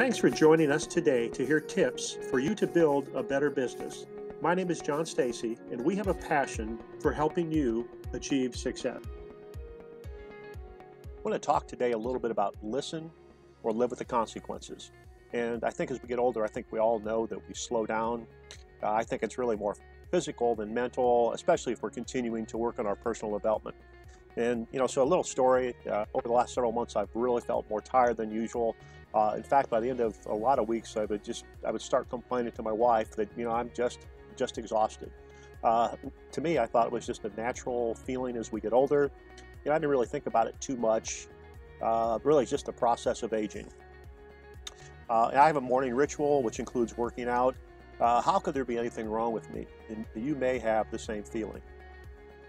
Thanks for joining us today to hear tips for you to build a better business. My name is John Stacy, and we have a passion for helping you achieve success. I want to talk today a little bit about listen or live with the consequences. And I think as we get older, I think we all know that we slow down. Uh, I think it's really more physical than mental, especially if we're continuing to work on our personal development. And, you know, so a little story uh, over the last several months, I've really felt more tired than usual. Uh, in fact, by the end of a lot of weeks, I would just I would start complaining to my wife that you know I'm just just exhausted. Uh, to me, I thought it was just a natural feeling as we get older. You know, I didn't really think about it too much. Uh, really, just the process of aging. Uh, I have a morning ritual which includes working out. Uh, how could there be anything wrong with me? And you may have the same feeling.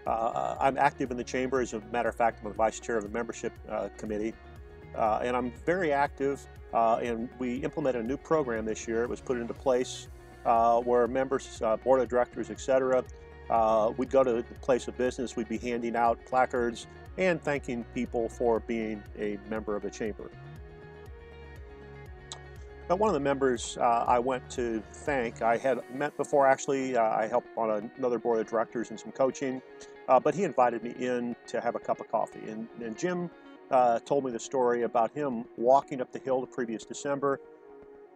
Uh, I'm active in the chamber. As a matter of fact, I'm the vice chair of the membership committee. Uh, and I'm very active, uh, and we implemented a new program this year. It was put into place uh, where members, uh, board of directors, etc., uh, we'd go to the place of business, we'd be handing out placards and thanking people for being a member of the chamber. But one of the members uh, I went to thank, I had met before actually, I helped on another board of directors and some coaching, but he invited me in to have a cup of coffee. And, and Jim uh, told me the story about him walking up the hill the previous December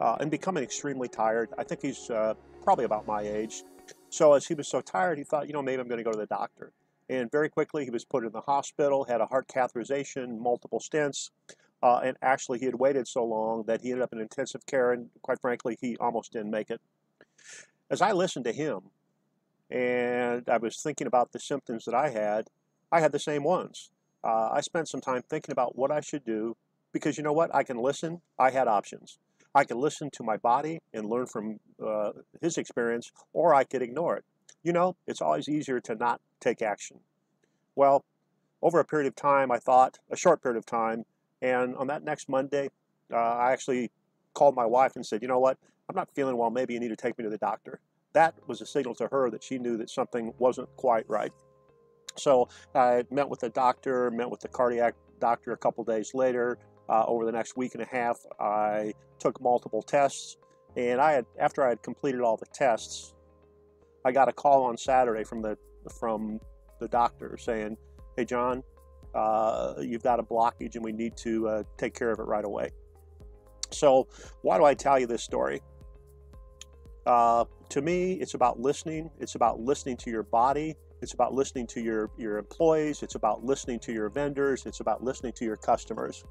uh, and becoming extremely tired. I think he's uh, probably about my age. So as he was so tired, he thought, you know, maybe I'm going to go to the doctor. And very quickly, he was put in the hospital, had a heart catheterization, multiple stents, uh, and actually, he had waited so long that he ended up in intensive care, and quite frankly, he almost didn't make it. As I listened to him, and I was thinking about the symptoms that I had, I had the same ones uh, I spent some time thinking about what I should do because you know what? I can listen. I had options. I could listen to my body and learn from uh, his experience, or I could ignore it. You know, it's always easier to not take action. Well, over a period of time, I thought, a short period of time, and on that next Monday, uh, I actually called my wife and said, you know what? I'm not feeling well. Maybe you need to take me to the doctor. That was a signal to her that she knew that something wasn't quite right. So I met with the doctor, met with the cardiac doctor a couple days later. Uh, over the next week and a half, I took multiple tests, and I had after I had completed all the tests, I got a call on Saturday from the from the doctor saying, "Hey, John, uh, you've got a blockage, and we need to uh, take care of it right away." So, why do I tell you this story? Uh, to me, it's about listening. It's about listening to your body. It's about listening to your, your employees. It's about listening to your vendors. It's about listening to your customers.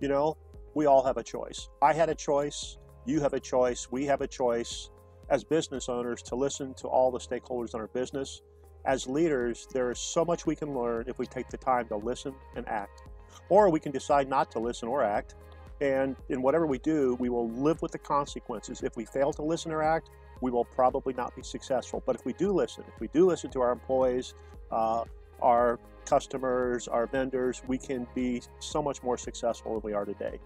You know, we all have a choice. I had a choice. You have a choice. We have a choice as business owners to listen to all the stakeholders in our business. As leaders, there is so much we can learn if we take the time to listen and act. Or we can decide not to listen or act. And in whatever we do, we will live with the consequences. If we fail to listen or act, we will probably not be successful. But if we do listen, if we do listen to our employees, uh, our customers, our vendors, we can be so much more successful than we are today.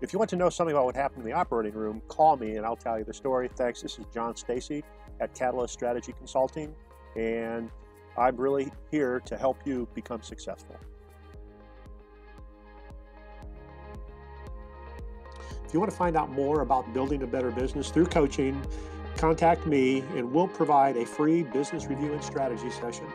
If you want to know something about what happened in the operating room, call me and I'll tell you the story. Thanks. This is John Stacy at Catalyst Strategy Consulting, and I'm really here to help you become successful. If you want to find out more about building a better business through coaching, contact me and we'll provide a free business review and strategy session